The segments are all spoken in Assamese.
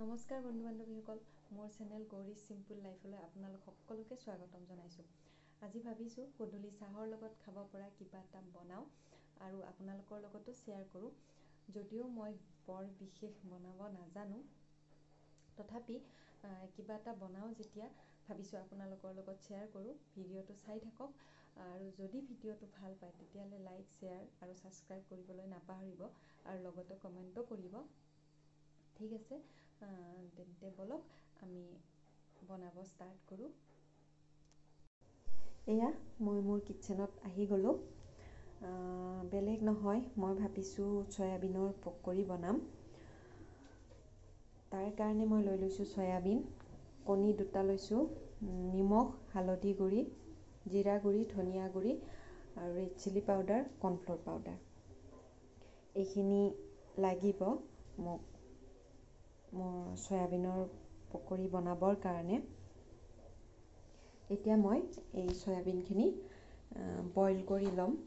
নমস্কাৰ বন্ধু বান্ধৱীসকল মোৰ চেনেল গৌৰী চিম্পুল লাইফলৈ আপোনালোক সকলোকে স্বাগতম জনাইছোঁ। আজি ভাবিছোঁ গধূলি চাহৰ লগত খাব পৰা কিবা এটা বনাওঁ আৰু আপোনালোকৰ লগতো শ্বেয়াৰ কৰোঁ। যদিও মই বৰ বিশেষ বনাব নাজানো তথাপি কিবা এটা বনাওঁ যেতিয়া ভাবিছোঁ আপোনালোকৰ লগত শ্বেয়াৰ কৰোঁ। ভিডিঅ'টো চাই থাকক আৰু যদি ভিডিঅ'টো ভাল পায় তেতিয়াহ'লে লাইক শ্বেয়াৰ আৰু ছাবস্ক্ৰাইব কৰিবলৈ নাপাহৰিব আৰু লগতে কমেণ্টো কৰিব। ঠিক আছে তেন্তে ব'লক আমি বনাব ষ্টাৰ্ট কৰোঁ। এয়া মই মোৰ কিটচেনত আহি গ'লোঁ। বেলেগ নহয় মই ভাবিছোঁ চয়াবিনৰ পকৰি বনাম। তাৰ কাৰণে মই লৈ লৈছোঁ চয়াবিন কণী দুটা লৈছোঁ নিমখ হালধি গুড়ি জিৰা গুড়ি ধনিয়া গুড়ি আৰু red chilli powder cornflour powder এইখিনি লাগিব মোক। চয়াবিনৰ পকৰি বনাবৰ কাৰণে এতিয়া মই এই চয়াবিনখিনি বইল কৰি ল'ম।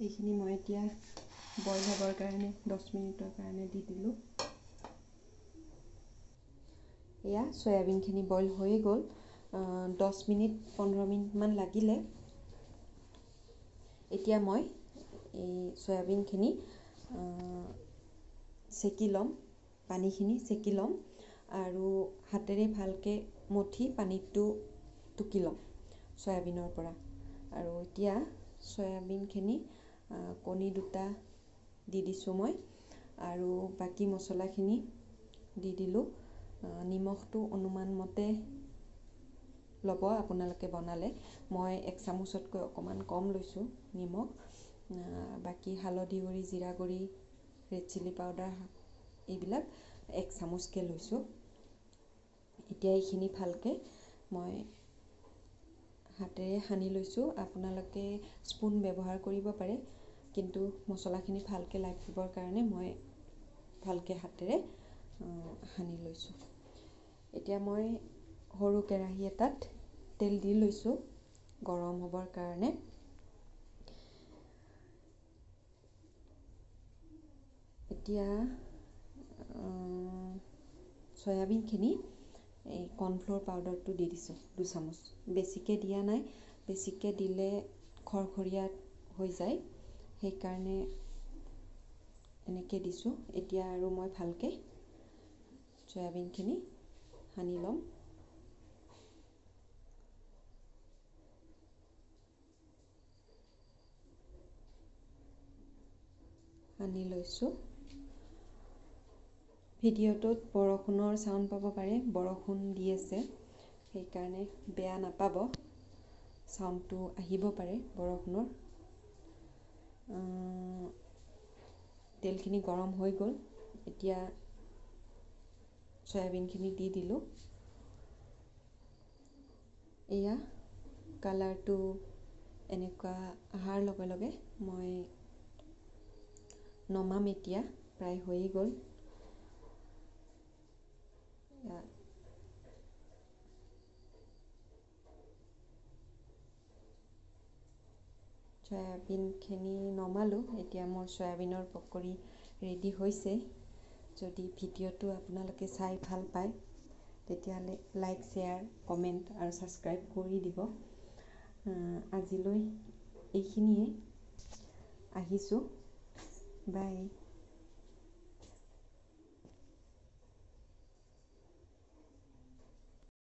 এইখিনি মই এতিয়া বইল হ'বৰ কাৰণে দহ মিনিটৰ কাৰণে দি দিলোঁ। এয়া চয়াবিনখিনি বইল হৈয়ে গ'ল। দহ মিনিট পোন্ধৰ মিনিটমান লাগিলে। এতিয়া মই এই চয়াবিনখিনি চেকি ল'ম পানীখিনি চেকি ল'ম আৰু হাতেৰে ভালকৈ মঠি পানীটো টুকি ল'ম চয়াবিনৰ পৰা। আৰু এতিয়া চয়াবিনখিনি কণী দুটা দি দিছোঁ মই আৰু বাকী মছলাখিনি দি দিলোঁ। নিমখটো অনুমান মতে ল'ব আপোনালোকে বনালে। মই এক চামুচতকৈ অকণমান কম লৈছোঁ নিমখ। বাকী হালধি গুড়ি জিৰা গুড়ি ৰেড চিলি পাউডাৰ এইবিলাক এক চামুচকৈ লৈছোঁ। এতিয়া এইখিনি ভালকৈ মই হাতেৰে সানি লৈছোঁ। আপোনালোকে স্পুন ব্যৱহাৰ কৰিব পাৰে কিন্তু মছলাখিনি ভালকৈ লাগিবৰ কাৰণে মই ভালকৈ হাতেৰে সানি লৈছোঁ। এতিয়া মই সৰু কেৰাহী এটাত তেল দি লৈছোঁ গৰম হ'বৰ কাৰণে। এতিয়া চয়াবিনখিনি এই কৰ্ণফ্ল'ৰ পাউডাৰটো দি দিছোঁ দুচামুচ। বেছিকৈ দিয়া নাই বেছিকৈ দিলে খৰখৰীয়া হৈ যায় সেইকাৰণে এনেকৈ দিছোঁ। এতিয়া আৰু মই ভালকৈ চয়াবিনখিনি সানি ল'ম। সানি লৈছোঁ। ভিডিঅ'টোত বৰষুণৰ চাউণ্ড পাব পাৰে বৰষুণ দি আছে সেইকাৰণে বেয়া নাপাব। চাউণ্ডটো আহিব পাৰে বৰষুণৰ। তেলখিনি গৰম হৈ গ'ল। এতিয়া চয়াবিনখিনি দি দিলোঁ। এয়া কালাৰটো এনেকুৱা অহাৰ লগে লগে মই নমাম এতিয়া প্ৰায় হৈয়ে গ'ল চয়াবিনখিনি নমালোঁ এতিয়া মোৰ চয়াবিনৰ পকৰি ৰেডি হৈছে যদি ভিডিঅ'টো আপোনালোকে চাই ভাল পায় তেতিয়াহ'লে লাইক শ্বেয়াৰ কমেণ্ট আৰু ছাবস্ক্ৰাইব কৰি দিব আজিলৈ এইখিনিয়ে আহিছোঁ Bye.